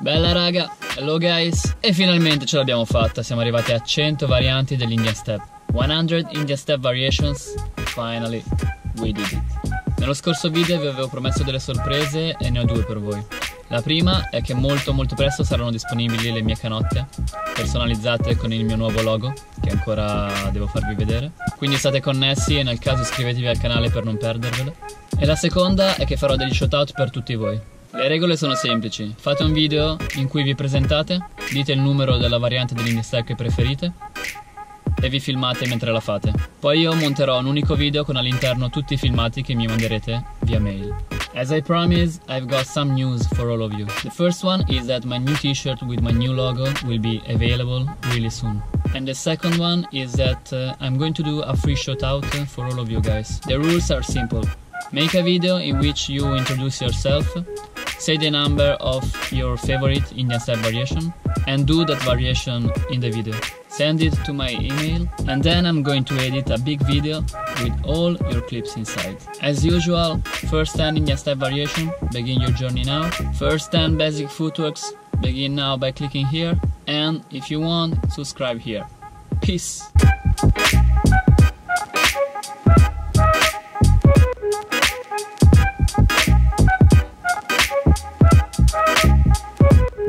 Bella raga, hello guys. E finalmente ce l'abbiamo fatta, siamo arrivati a 100 varianti dell'Indian Step. 100 Indian Step Variations Finally, we did it. Nello scorso video vi avevo promesso delle sorprese e ne ho due per voi. La prima è che molto molto presto saranno disponibili le mie canotte Personalizzate con il mio nuovo logo Che ancora devo farvi vedere. Quindi state connessi e nel caso iscrivetevi al canale per non perdervele. E la seconda è che farò degli shoutout per tutti voi le regole sono semplici, fate un video in cui vi presentate, dite il numero della variante dell'Indie che preferite e vi filmate mentre la fate. Poi io monterò un unico video con all'interno tutti i filmati che mi manderete via mail. As I promised, I've got some news for all of you. The first one is that my new t-shirt with my new logo will be available really soon. And the second one is that uh, I'm going to do a free shout out for all of you guys. The rules are simple. Make a video in which you introduce yourself, say the number of your favorite Indian style variation and do that variation in the video. Send it to my email and then I'm going to edit a big video with all your clips inside. As usual, first 10 Indian style variation, begin your journey now. First 10 basic footworks, begin now by clicking here and if you want, subscribe here. Peace!